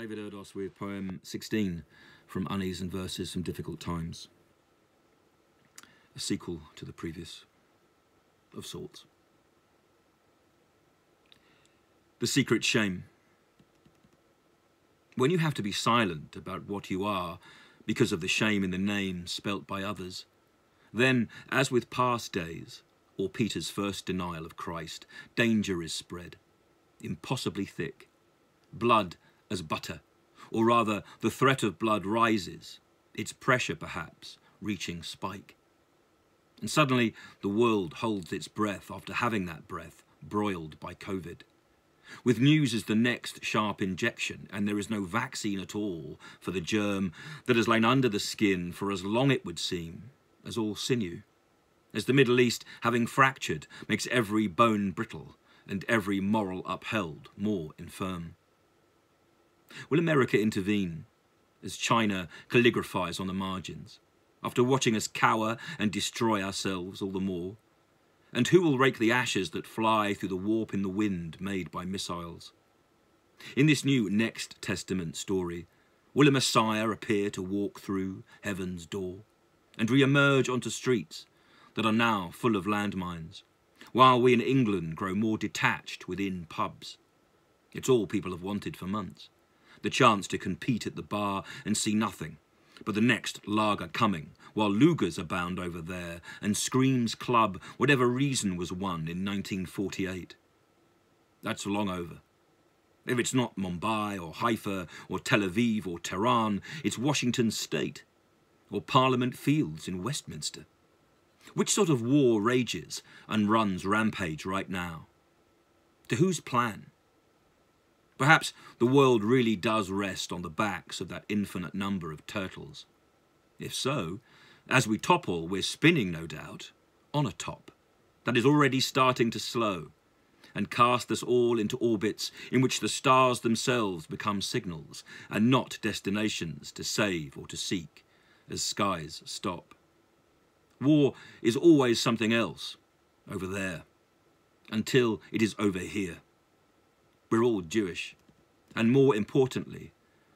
David Erdos with poem 16 from Unease and Verses from Difficult Times. A sequel to the previous, of sorts. The Secret Shame. When you have to be silent about what you are because of the shame in the name spelt by others, then, as with past days, or Peter's first denial of Christ, danger is spread, impossibly thick. Blood as butter, or rather the threat of blood rises, its pressure perhaps reaching spike. And suddenly the world holds its breath after having that breath broiled by COVID. With news as the next sharp injection, and there is no vaccine at all for the germ that has lain under the skin for as long, it would seem, as all sinew. As the Middle East, having fractured, makes every bone brittle, and every moral upheld more infirm. Will America intervene as China calligraphies on the margins, after watching us cower and destroy ourselves all the more? And who will rake the ashes that fly through the warp in the wind made by missiles? In this new Next Testament story, will a Messiah appear to walk through heaven's door and re-emerge onto streets that are now full of landmines, while we in England grow more detached within pubs? It's all people have wanted for months the chance to compete at the bar and see nothing but the next lager coming, while Lugers abound over there, and Scream's Club, whatever reason was won in 1948. That's long over. If it's not Mumbai or Haifa or Tel Aviv or Tehran, it's Washington State or Parliament Fields in Westminster. Which sort of war rages and runs rampage right now? To whose plan? Perhaps the world really does rest on the backs of that infinite number of turtles. If so, as we topple, we're spinning, no doubt, on a top that is already starting to slow and cast us all into orbits in which the stars themselves become signals and not destinations to save or to seek as skies stop. War is always something else over there until it is over here. We're all Jewish. And more importantly,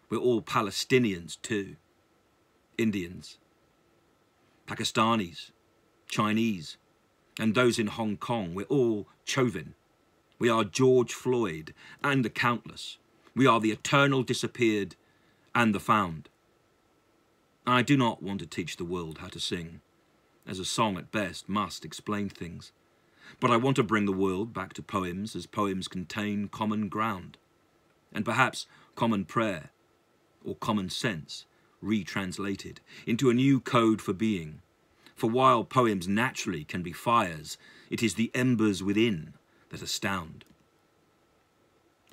we're all Palestinians too. Indians, Pakistanis, Chinese, and those in Hong Kong. We're all Chauvin. We are George Floyd and the countless. We are the eternal disappeared and the found. I do not want to teach the world how to sing, as a song at best must explain things. But I want to bring the world back to poems as poems contain common ground, and perhaps common prayer, or common sense, retranslated into a new code for being. For while poems naturally can be fires, it is the embers within that astound.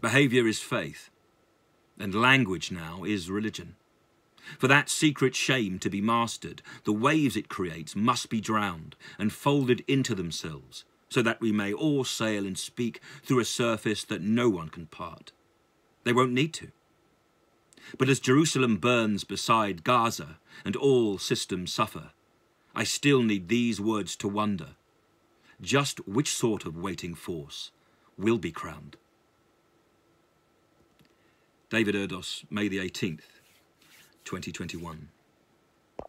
Behaviour is faith, and language now is religion. For that secret shame to be mastered, the waves it creates must be drowned and folded into themselves, so that we may all sail and speak through a surface that no one can part. They won't need to. But as Jerusalem burns beside Gaza and all systems suffer, I still need these words to wonder just which sort of waiting force will be crowned. David Erdos, May the 18th, 2021.